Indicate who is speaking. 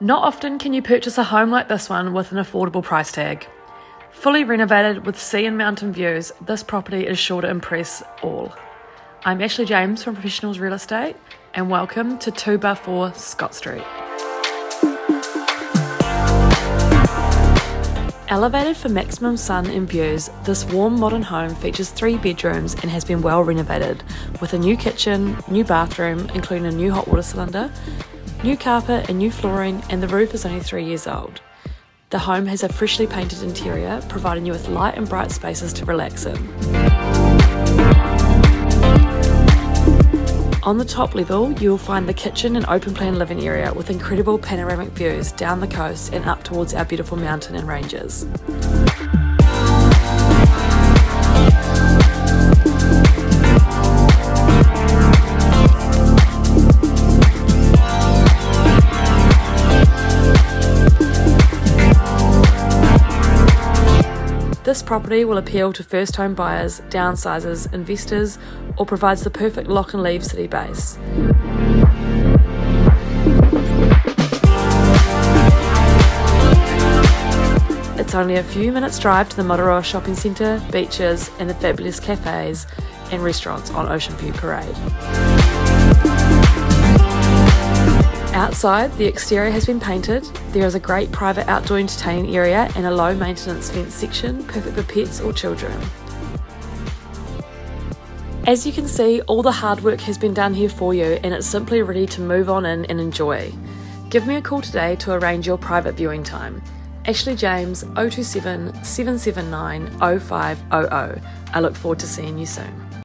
Speaker 1: Not often can you purchase a home like this one with an affordable price tag. Fully renovated with sea and mountain views, this property is sure to impress all. I'm Ashley James from Professionals Real Estate, and welcome to 2 Bar 4 Scott Street. Elevated for maximum sun and views, this warm modern home features three bedrooms and has been well renovated, with a new kitchen, new bathroom, including a new hot water cylinder, new carpet and new flooring, and the roof is only three years old. The home has a freshly painted interior, providing you with light and bright spaces to relax in. On the top level, you will find the kitchen and open plan living area with incredible panoramic views down the coast and up towards our beautiful mountain and ranges. This property will appeal to first home buyers, downsizers, investors, or provides the perfect lock and leave city base. It's only a few minutes' drive to the Moturoa Shopping Centre, beaches, and the fabulous cafes and restaurants on Ocean View Parade. Outside, the exterior has been painted. There is a great private outdoor entertaining area and a low maintenance fence section, perfect for pets or children. As you can see, all the hard work has been done here for you and it's simply ready to move on in and enjoy. Give me a call today to arrange your private viewing time. Ashley James 027 779 0500. I look forward to seeing you soon.